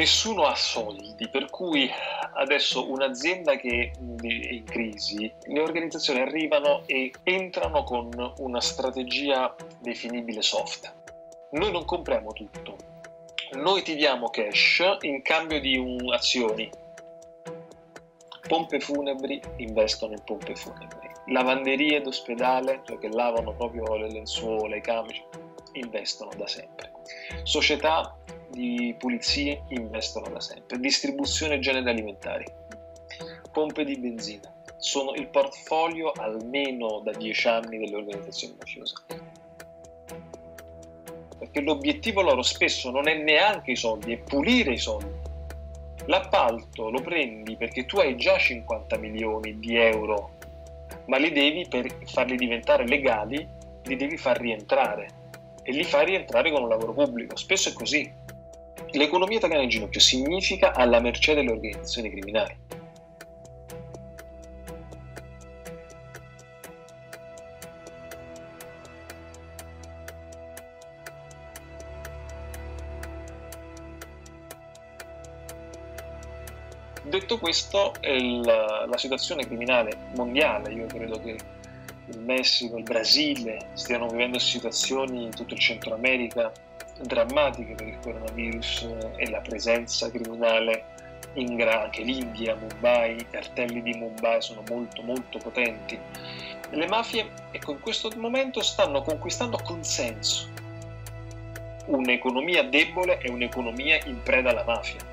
nessuno ha soldi, per cui adesso un'azienda che è in crisi, le organizzazioni arrivano e entrano con una strategia definibile soft. Noi non compriamo tutto, noi ti diamo cash in cambio di un, azioni. Pompe funebri investono in pompe funebri. Lavanderie d'ospedale, cioè che lavano proprio le lenzuola, i camici, investono da sempre. Società di pulizie investono da sempre, distribuzione generi alimentari, pompe di benzina, sono il portfolio almeno da dieci anni delle organizzazioni mafiose. Perché l'obiettivo loro spesso non è neanche i soldi, è pulire i soldi. L'appalto lo prendi perché tu hai già 50 milioni di euro, ma li devi per farli diventare legali, li devi far rientrare e li fai rientrare con un lavoro pubblico. Spesso è così. L'economia italiana in ginocchio significa alla mercé delle organizzazioni criminali. Detto questo, la, la situazione criminale mondiale, io credo che il Messico, il Brasile stiano vivendo situazioni in tutto il Centro America drammatiche per il coronavirus e la presenza criminale in gra- anche l'India, Mumbai, i cartelli di Mumbai sono molto molto potenti. Le mafie ecco, in questo momento stanno conquistando consenso. Un'economia debole è un'economia in preda alla mafia